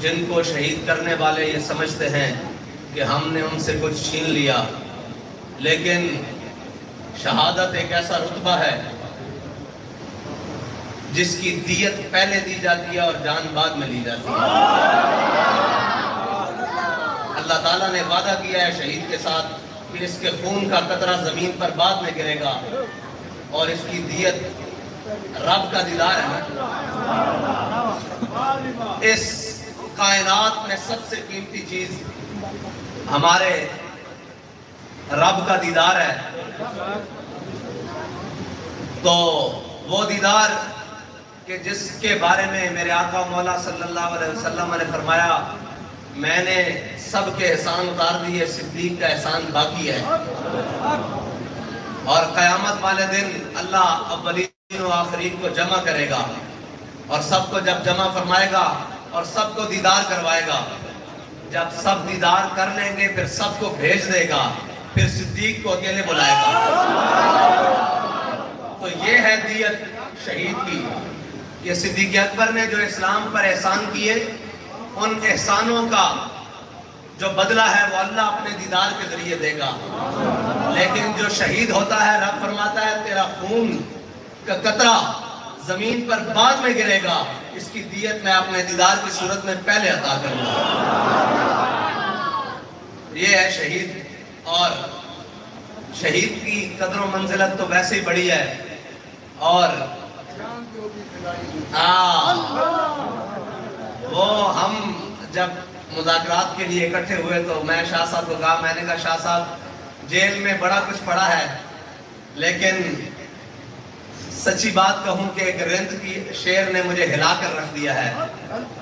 जिनको शहीद करने वाले ये समझते हैं कि हमने उनसे कुछ छीन लिया। लेकिन शहादत एक ऐसा रुतबा है जिसकी दियत पहले दी जाती है और जान बाद में ली जाती है। अल्लाह ताला ने वादा किया है शहीद के साथ कि इसके खून का कतरा ज़मीन पर बाद में गिरेगा और इसकी दियत रब का दीदार है इस कायनात में सबसे कीमती चीज़ हमारे रब का दीदार है। तो वो दीदार कि जिसके बारे में मेरे आका मौला सल्लल्लाहु अलैहि वसल्लम ने फरमाया, मैंने सबके एहसान उतार दिए, सिद्दीक का एहसान बाकी है। और क़यामत वाले दिन अल्लाह अव्वलीन व आखिरीन को जमा करेगा और सबको जब जमा फरमाएगा और सबको दीदार करवाएगा। जब सब दीदार कर लेंगे, फिर सबको भेज देगा, फिर सिद्दीक को अकेले बुलाएगा। तो ये है दियत शहीद की। ये सिद्दीक अकबर ने जो इस्लाम पर एहसान किए, उन एहसानों का जो बदला है, वो अल्लाह अपने दीदार के ज़रिए देगा। लेकिन जो शहीद होता है, रब फरमाता है, तेरा खून का कतरा ज़मीन पर बाद में गिरेगा इसकी दियत मैं अपने दीदार की सूरत में पहले अदा करूँगा। ये है शहीद और शहीद की कदर मंजिलत तो वैसे ही बड़ी है और आ, वो हम जब मुजाकरात के लिए इकट्ठे हुए तो मैं शाह साहब को कहा मैंने कहा शाह साहब जेल में बड़ा कुछ पड़ा है लेकिन सच्ची बात कहूँ कि एक रिंद की शेर ने मुझे हिला कर रख दिया है।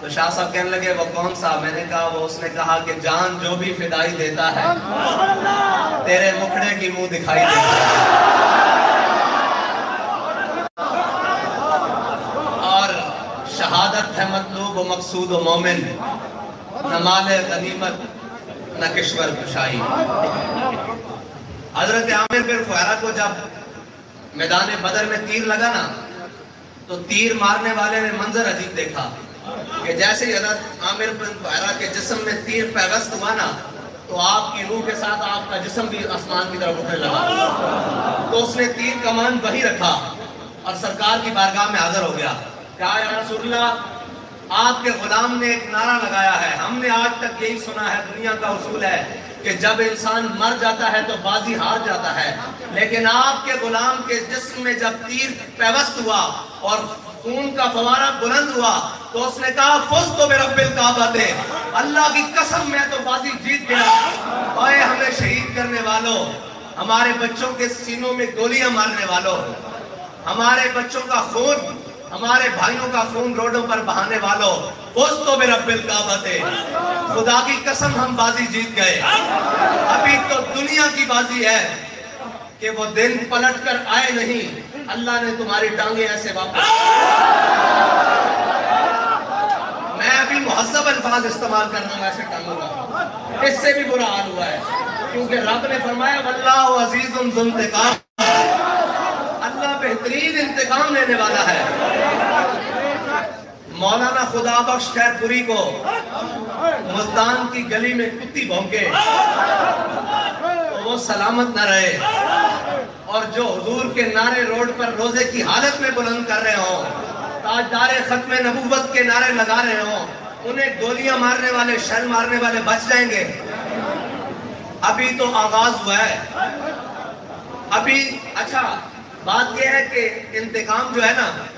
तो शाह साहब कहने लगे, वो कौन सा? मैंने कहा, वो उसने कहा कि जान जो भी फिदाई देता है, तेरे मुखड़े की मुँह दिखाई देता है। और शहादत है मतलूब व मकसूद व मोमिन, न माल गनीमत, न किश्वर कुशाई हज़रत आमिर बिन फुहरा को जब मैदान बदर में तीर लगा ना तो तीर मारने वाले ने मंजर अजीब देखा। कि जैसे ही हज़रत आमिर बिन के जिस्म में तीर पैवस्त हुआ ना तो आपकी रूह के साथ आपका जिस्म भी आसमान की तरफ़ उठने लगा। तो उसने तीर कमान वही रखा और सरकार की बारगाह में हाजिर हो गया। क्या रसूलुल्लाह, आपके गुलाम ने एक नारा लगाया है। हमने आज तक यही सुना है, दुनिया का उसूल है। कि जब इंसान मर जाता है तो बाजी हार जाता है। लेकिन आपके गुलाम के जिस्म में जब तीर पैवस्त हुआ और खून का फवारा बुलंद हुआ तो उसने कहा फुज तो मेरा बिल अल्लाह की कसम, मैं तो बाजी जीत गया। और हमें शहीद करने वालों, हमारे बच्चों के सीनों में गोलियाँ मारने वालों, हमारे बच्चों का खून हमारे भाइयों का खून रोडों पर बहाने वालों तो मेरा बिल काबते खुदा की कसम हम बाजी जीत गए। अभी तो दुनिया की बाजी है कि वो दिन पलट कर आए नहीं। अल्लाह ने तुम्हारी टांगे ऐसे वापस मैं अभी मुहजब अल्फाज इस्तेमाल कर रहा हूँ ऐसे टांगों का इससे भी बुरा हाल हुआ है, क्योंकि रब ने फरमाया, वल्लाह अज़ीज़ बेहतरीन इंतकाम लेने वाला है। मौलाना खुदा बख्श खैरपुरी को मुल्तान की गली में कुत्ती भौंके तो वो सलामत न रहे। और जो हजूर के नारे रोड पर रोज़े की हालत में बुलंद कर रहे हो, ताजदार खत्म नबूवत के नारे लगा रहे हो, उन्हें गोलियाँ मारने वाले शर मारने वाले बच जाएँगे। अभी तो आगाज़ हुआ है। अभी अच्छा बात यह है कि इंतकाम जो है ना,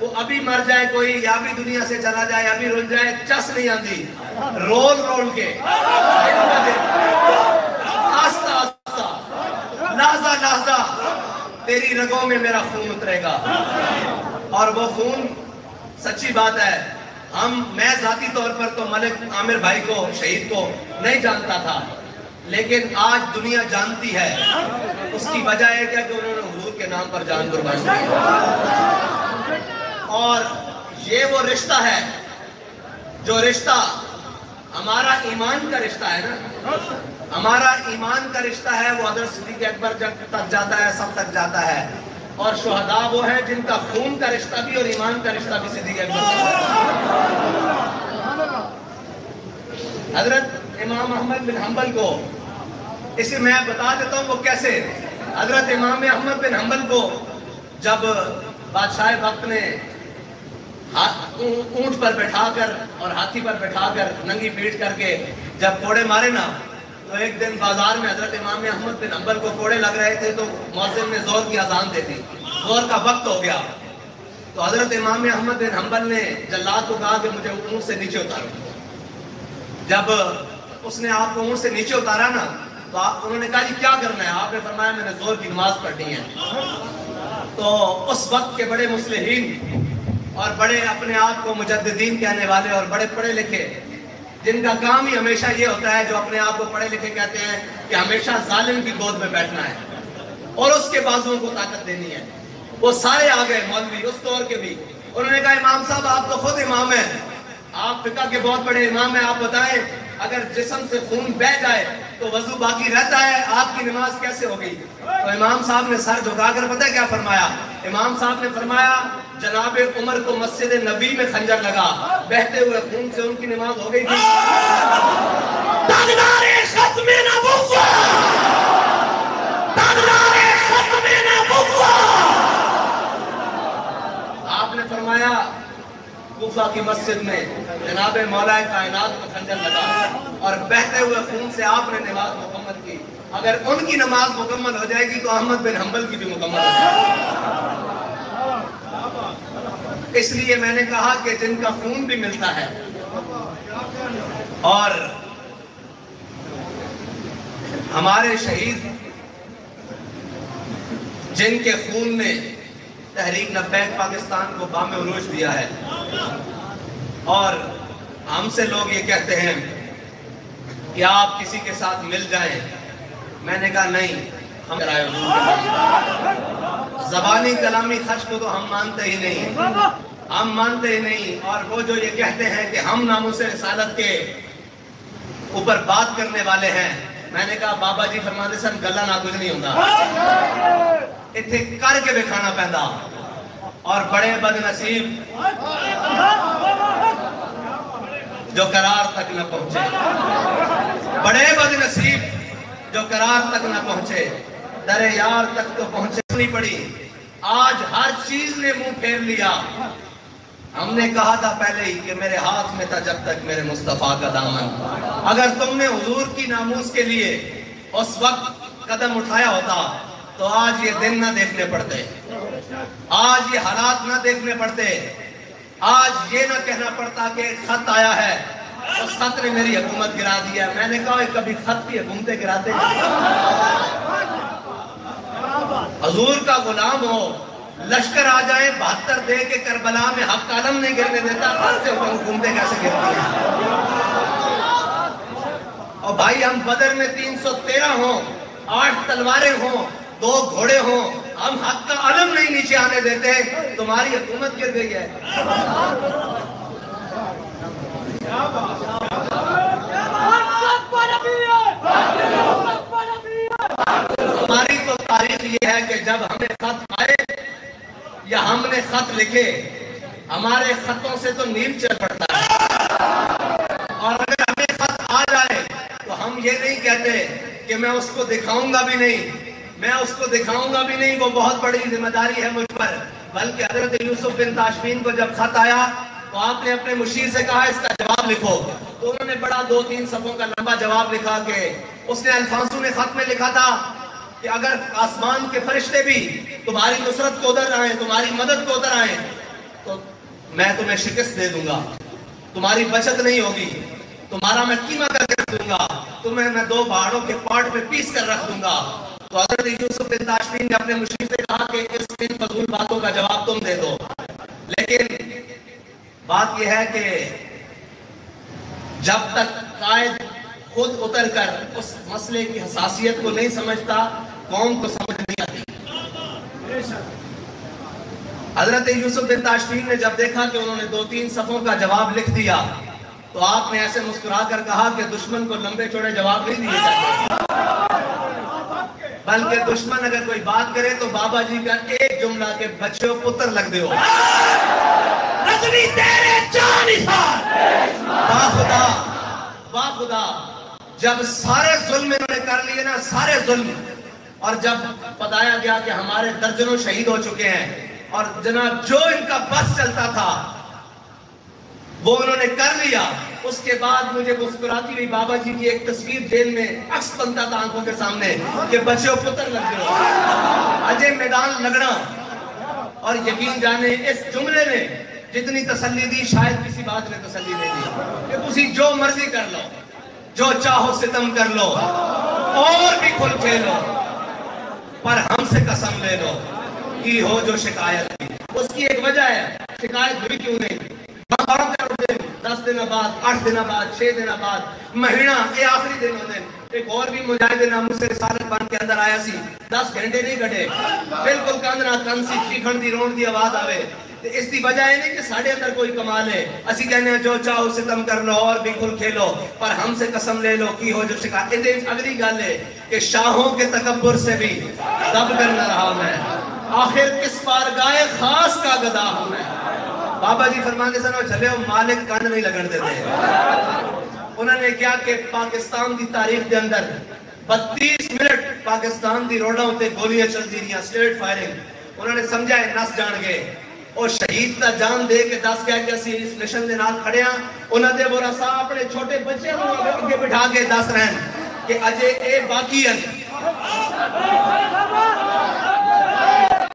वो अभी मर जाए कोई, या भी दुनिया से चला जाए अभी रुल जाए, चस नहीं आती। रोल रोल के। आस्ता आस्ता। लाजा लाजा। तेरी रगों में मेरा खून उतरेगा। और वो खून, सच्ची बात है, हम, मैं जाती तौर पर तो मलिक आमिर भाई को, शहीद को नहीं जानता था। लेकिन आज दुनिया जानती है। उसकी वजह है क्या कि उन्होंने हुजूर के नाम पर जान कुर्बान और ये वो रिश्ता है, जो रिश्ता हमारा ईमान का रिश्ता है ना। हमारा ईमान का रिश्ता है, वो अदर सिद्दीक अकबर जब तक जाता है, सब तक जाता है। और शहदा वो है जिनका खून का रिश्ता भी और ईमान का रिश्ता भी सिद्दीक अकबर हज़रत इमाम अहमद बिन हम्बल को, इसे मैं बता देता हूँ वो कैसे हज़रत इमाम अहमद बिन हम्बल को जब बादशाह वक्त ने ऊँट पर बैठाकर और हाथी पर बैठाकर नंगी पीट करके जब कोड़े मारे ना तो एक दिन बाज़ार में हज़रत इमाम अहमद बिन हम्बल को कोड़े लग रहे थे तो मौसम ने ज़ोर की अजान दे दी। ज़ोर का वक्त हो गया। तो हज़रत इमाम अहमद बिन हम्बल ने जल्लाद को कहा कि मुझे ऊँट से नीचे उतारो। जब उसने आपको ऊँट से नीचे उतारा ना तो आप उन्होंने कहा जी, क्या करना है? आपने फरमाया, मैंने ज़ोर की नमाज़ पढ़नी है। तो उस वक्त के बड़े मुस्लिम और बड़े अपने आप को मुजद्दीन कहने वाले और बड़े पढ़े लिखे, जिनका काम ही हमेशा ये होता है, जो अपने आप को पढ़े लिखे कहते हैं कि हमेशा जालिम की गोद में बैठना है और उसके बाजुओं को ताकत देनी है। वो सारे आ गए, मौलवी, उस दौर के भी। उन्होंने कहा, इमाम साहब, आप तो खुद इमाम है। आप फिका के बहुत बड़े इमाम है। आप बताएँ, अगर जिसम से खून बह जाए तो वज़ू बाकी रहता है आपकी नमाज़ कैसे होगी तो इमाम साहब ने सर झुकाकर पता क्या फरमाया? इमाम साहब ने फरमाया जनाब उमर को मस्जिद नबी में खंजर लगा। बहते हुए खून से उनकी नमाज़ हो गई थी। आपने फरमाया कुफा की मस्जिद में जनाब मौला कायनात को खंजर लगा और बहते हुए खून से आपने नमाज़ मुकम्मल की। अगर उनकी नमाज़ मुकम्मल हो जाएगी तो अहमद बिन हम्बल की भी मुकम्मल हो जाएगी। इसलिए मैंने कहा कि जिनका खून भी मिलता है और हमारे शहीद, जिनके खून ने तहरीक नब्बैक पाकिस्तान को बाम उरूज दिया है। और हमसे लोग ये कहते हैं कि आप किसी के साथ मिल जाएँ। मैंने कहा, नहीं, हम जबानी कलामी खर्च को तो हम मानते ही नहीं। हम मानते ही नहीं। और वो जो ये कहते हैं कि हम नामों से रिसालत के ऊपर बात करने वाले हैं, मैंने कहा, बाबा जी, फरमाते सर, गला ना कुछ नहीं होता। इतने करके दिखाना पैदा और बड़े बदनसीब जो करार तक न पहुँचे बड़े बदनसीब जो करार तक न पहुँचे दरे यार तक तो पहुँचे नहीं पड़ी आज हर चीज़ ने मुँह फेर लिया हमने कहा था पहले ही कि मेरे हाथ में था जब तक मेरे मुस्तफ़ा का दामन। अगर तुमने हुजूर की नामूस के लिए उस वक्त कदम उठाया होता तो आज ये दिन ना देखने पड़ते। आज ये हालात ना देखने पड़ते। आज ये ना कहना पड़ता कि खत आया है, उस खत ने मेरी हुकूमत गिरा दिया मैंने कहा कभी खत की हुकूमतें गिराते हजूर का गुलाम हो, लश्कर आ जाए, बहत्तर दे के करबला में हक कलम नहीं गिरने देता, खत से हुकूमतें कैसे गिरती हैं? और भाई, हम बदर में तीन सौ तेरह हो, आठ तलवारें हों दो घोड़े हो, हम हक का अलम नहीं नीचे आने देते, तुम्हारी हुकूमत गिर गई है। हमारी तो तारीख ये है कि जब हमें खत आए या हमने खत लिखे, हमारे खतों से तो नीम चल पड़ता है। और अगर हमें खत आ जाए तो हम ये नहीं कहते कि मैं उसको दिखाऊँगा भी नहीं मैं उसको दिखाऊँगा भी नहीं, वो बहुत बड़ी ज़िम्मेदारी है मुझ पर। बल्कि हज़रत यूसुफ बिन ताशमीन को जब खत आया तो आपने अपने मुशीर से कहा, इसका जवाब लिखो। तो उन्होंने बड़ा दो तीन सफों का लंबा जवाब लिखा के उसने अल्फांसू ने खत में लिखा था कि अगर आसमान के फरिश्ते भी तुम्हारी नुसरत को उधर आए, तुम्हारी मदद को उधर आए तो मैं तुम्हें शिकस्त दे दूँगा। तुम्हारी बचत नहीं होगी। तुम्हारा मैं कीमा करके रख दूँगा। तुम्हें मैं दो पहाड़ों के पार्ट में पीस कर रख दूँगा। तो हज़रत यूसुफ बिन ताशमीन ने अपने मुशीर से कहा कि इस इन फजूल बातों का जवाब तुम दे दो। लेकिन बात यह है कि जब तक कायद खुद उतर कर उस मसले की हसासियत को नहीं समझता, कौम को समझ नहीं आती। हज़रत यूसुफ बिन ताशमीन ने जब देखा कि उन्होंने दो तीन सफों का जवाब लिख दिया तो आपने ऐसे मुस्कुरा कर कहा कि दुश्मन को लंबे चौड़े जवाब नहीं दिए जाते। बल्कि दुश्मन अगर कोई बात करे तो बाबा जी का एक जुमला के बच्चों पुत्र लग दो जब सारे जुल्म इन्होंने कर लिए ना सारे जुल्म और जब बताया गया कि हमारे दर्जनों शहीद हो चुके हैं और जना जो इनका बस चलता था वो उन्होंने कर लिया। उसके बाद मुझे मुस्कुराती हुई बाबा जी की एक तस्वीर जेल में अक्स बनता था आँखों के सामने। कि बच्चों पुत्र लग गए। अजय मैदान लगना और यकीन जाने इस जुमले ने जितनी तसल्ली दी, शायद किसी बात ने तसल्ली नहीं दी। कि तुम जो मर्ज़ी कर लो, जो चाहो सितम कर लो, और भी खुल खेलो, पर हमसे कसम ले लो की हो जो शिकायत उसकी एक वजह है, शिकायत हुई क्यों नहीं? दस दिन बाद, आठ दिन बाद, छह दिन बाद, महीना, ये आखिरी दिन होने एक और भी मुजाहिद नाम से सारे बन के अंदर आया सी 10 घंटे नहीं कटे। बिल्कुल कंद ना कंद सी चीखण की रोण की आवाज़ आवे। तो इसकी वजह है नहीं कि साढ़े अंदर कोई कमाल है। असि कहने जो चाहो सितम कर लो और बिल्कुल खेलो पर हमसे कसम ले लो, की हो जो शिकार ये अगली गल है कि शाहों के तकबर से भी दब कर न रहा मैं। आखिर किस पार गाय खास का गदा हूँ मैं? बाबा जी फरमा के सर चले मालिक कन नहीं लगन देते। उन्होंने कहा कि पाकिस्तान की तारीख के अंदर बत्तीस मिनट पाकिस्तान की रोडा उ गोलियाँ चल दी स्टेट फायरिंग उन्होंने समझा है नस जान गए। और शहीद का जान दे के दस गया कि असं इस मिशन के नाल खड़े उन्होंने बोरा साहब, अपने छोटे बच्चे अगे बिठा के दस रहे कि अजय ये बाकी है